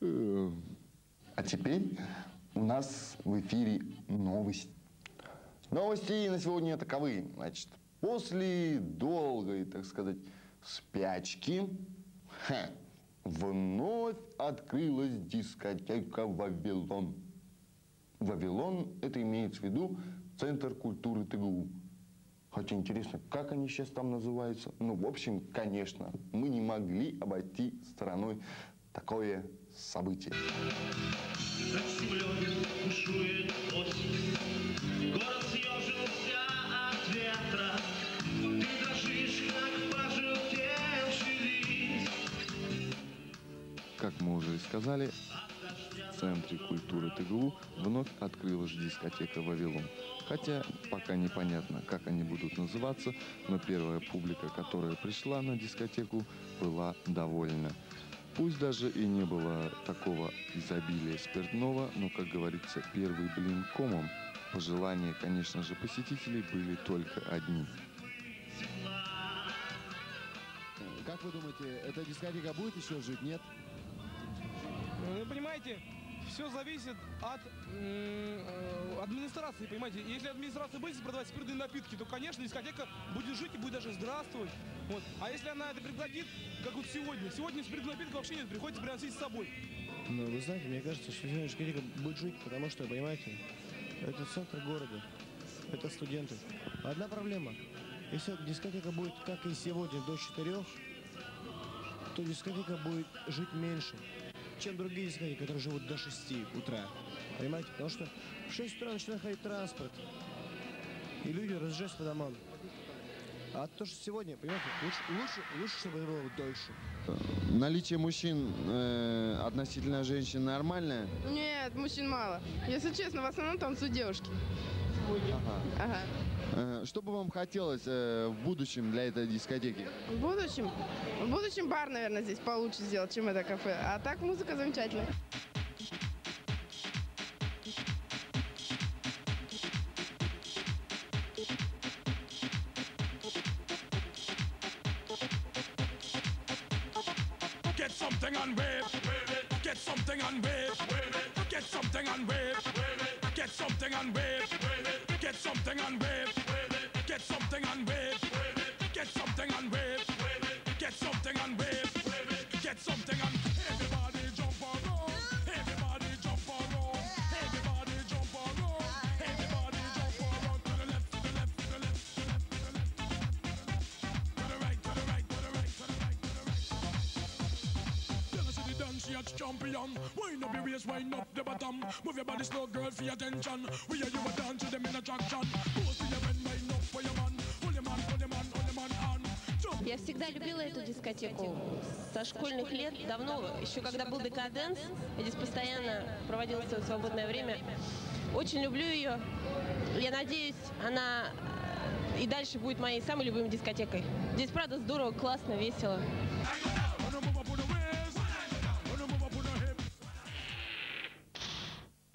Э, А теперь у нас в эфире новости. Новости на сегодня таковы. Значит, после долгой, так сказать, спячки ха, вновь открылась дискотека «Вавилон». «Вавилон» — это имеется в виду Центр культуры ТГУ. Хотя интересно, как они сейчас там называются? Ну, в общем, конечно, мы не могли обойти стороной такое событие. Как мы уже и сказали, в Центре культуры ТГУ вновь открылась дискотека «Вавилон». Хотя пока непонятно, как они будут называться, но первая публика, которая пришла на дискотеку, была довольна. Пусть даже и не было такого изобилия спиртного, но, как говорится, первый блин комом. Пожелания, конечно же, посетителей были только одни. Как вы думаете, эта дискотека будет еще жить, нет? Понимаете, все зависит от э, администрации, понимаете. Если администрация будет продавать спиртные напитки, то, конечно, дискотека будет жить и будет даже здравствовать. Вот. А если она это прекратит, как вот сегодня, сегодня спиртных напитков вообще нет, приходится приносить с собой. Ну, вы знаете, мне кажется, что сегодня дискотека будет жить, потому что, понимаете, это центр города, это студенты. Одна проблема. Если дискотека будет, как и сегодня, до 4, то дискотека будет жить меньше, чем другие дискотеки, которые живут до 6 утра. Понимаете? Потому что в 6 утра начинает ходить транспорт, и люди разъезжаются по домам. А то, что сегодня, понимаете, лучше, лучше, лучше чтобы это было дольше. Наличие мужчин э, относительно женщин нормальное? Нет, мужчин мало. Если честно, в основном танцуют девушки. Ага. Э, что бы вам хотелось э, в будущем для этой дискотеки? В будущем, в будущем бар, наверное, здесь получше сделать, чем это кафе. А так музыка замечательная. Get something wave. Get something wave. Get something wave. Get something wave. Get something and wave. Get something and wave. Tell us the dance, she a champion. Wind up your waist, wind up the bottom. Move your body slow, girl, for attention. We are you a dance to them in attraction. Post to your men, wind up for your man. Hold your man, hold your man, hold your man on. Я всегда любила эту дискотеку. Со школьных лет, давно, еще когда был декаденс, я здесь постоянно проводила свое свободное время. Очень люблю ее. Я надеюсь, она э, и дальше будет моей самой любимой дискотекой. Здесь, правда, здорово, классно, весело.